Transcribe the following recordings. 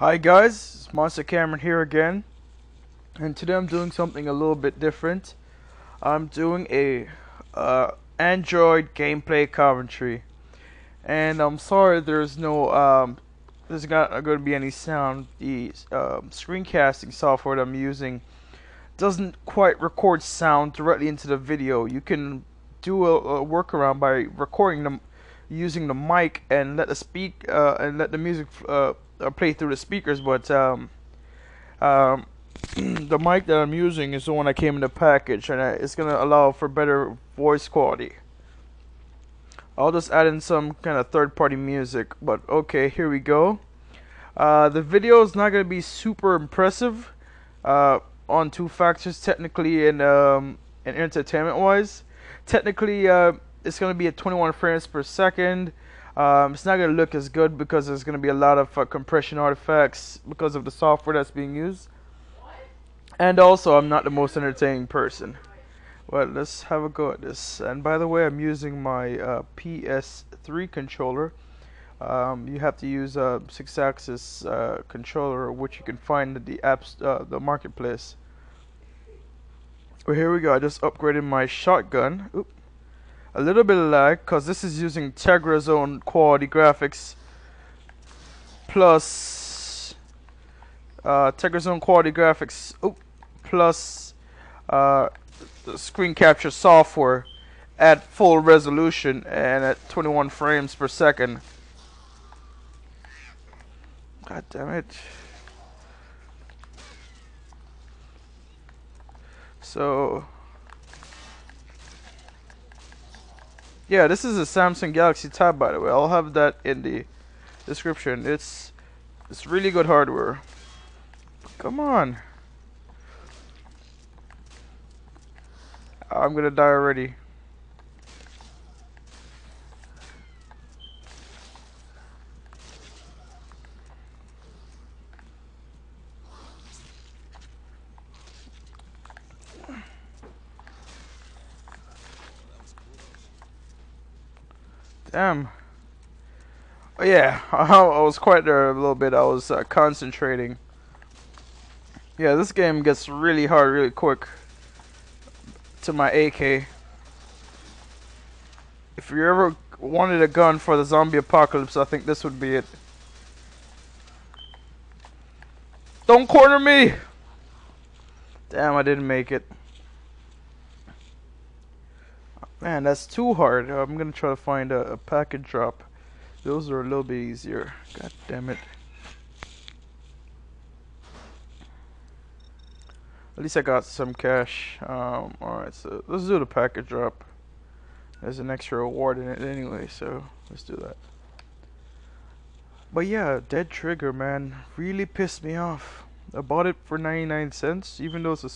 Hi guys, it's Monster Cameron here again, and today I'm doing something a little bit different. I'm doing a uh, Android gameplay commentary, and I'm sorry there's no um, there's not going to be any sound. The um, screencasting software that I'm using doesn't quite record sound directly into the video. You can do a, a workaround by recording them using the mic and let the speak uh, and let the music uh, uh play through the speakers. But um, um, the mic that I'm using is the one that came in the package, and it's gonna allow for better voice quality. I'll just add in some kind of third-party music. But okay, here we go. Uh, the video is not gonna be super impressive. Uh, on two factors technically and um, and entertainment wise. Technically, uh, it's going to be at 21 frames per second. Um, it's not going to look as good because there's going to be a lot of uh, compression artifacts because of the software that's being used. And also, I'm not the most entertaining person. Well, let's have a go at this. And by the way, I'm using my uh, PS3 controller. Um, you have to use a Sixaxis uh, controller, which you can find at the apps, uh, the marketplace. Well, here we go. I just upgraded my shotgun. Oop. A little bit of lag, because this is using Tegra Zone quality graphics plus uh, Tegra Zone quality graphics oop, plus uh, the screen capture software at full resolution and at 21 frames per second. God damn it. So, yeah, this is a Samsung Galaxy Tab, by the way. I'll have that in the description. It's it's really good hardware. Come on. I'm gonna die already. Damn. Oh, yeah, I, was quite there a little bit. I was uh, concentrating. Yeah, this game gets really hard really quick to my AK. If you ever wanted a gun for the zombie apocalypse, I think this would be it. Don't corner me! Damn, I didn't make it. Man, that's too hard. I'm gonna try to find a, a package drop. Those are a little bit easier. God damn it. At least I got some cash. Um, Alright, so let's do the package drop. There's an extra reward in it anyway, so let's do that. But yeah, Dead Trigger, man, really pissed me off. I bought it for 99 cents, even though it's a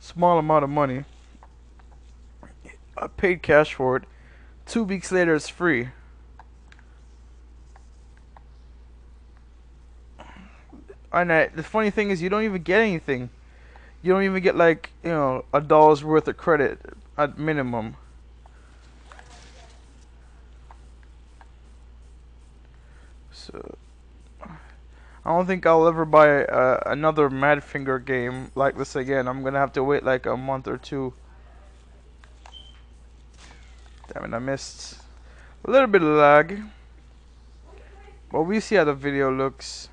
small amount of money. I paid cash for it. Two weeks later, it's free. And I, the funny thing is, you don't even get anything. You don't even get like you know a dollar's worth of credit at minimum. So I don't think I'll ever buy uh, another Madfinger game like this again. I'm gonna have to wait like a month or two. Damn it, I missed a little bit of lag. But we see how the video looks.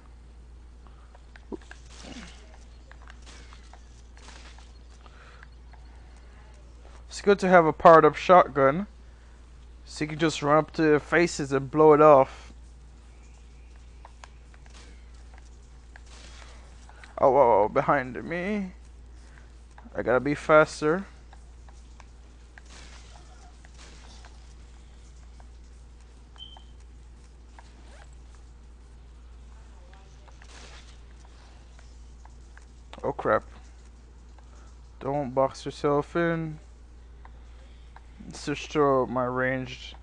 It's good to have a powered up shotgun. So you can just run up to their faces and blow it off. Oh, oh, behind me. I gotta be faster. Crap. Don't box yourself in. Just throw my ranged.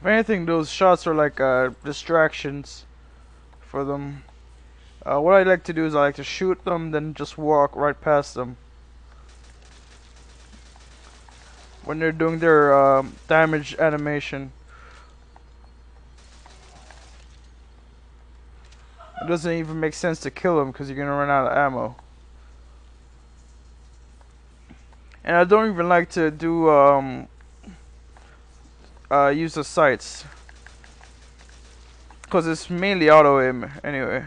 If anything, those shots are like uh, distractions for them. Uh, what I like to do is I like to shoot them, then just walk right past them. When they're doing their um, damage animation. It doesn't even make sense to kill them because you're gonna run out of ammo. And I don't even like to do um, uh, use the sights because it's mainly auto aim anyway.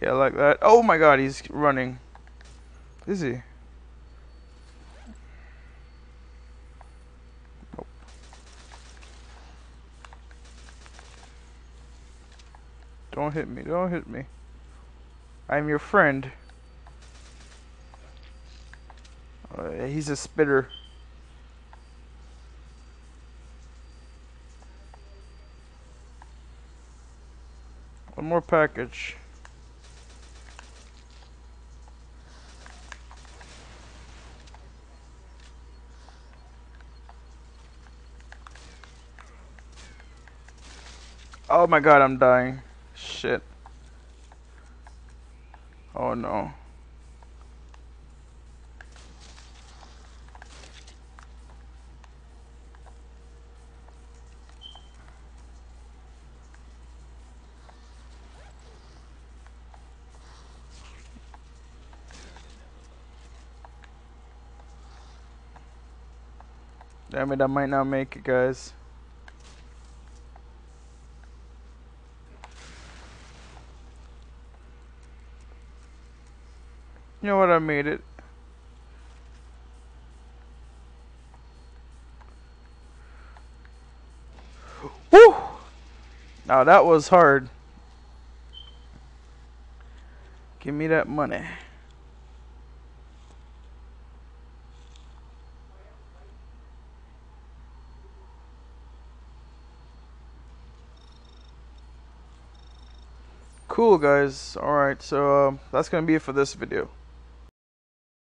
Yeah, like that. Oh my god, he's running. Is he? Don't hit me, don't hit me. I'm your friend. Uh, he's a spitter. One more package. Oh my god, I'm dying. Shit. Oh no. Damn it, I might not make it, guys. You know what? I made it. Woo! Now that was hard. Give me that money. Cool guys, alright, so uh, that's gonna be it for this video.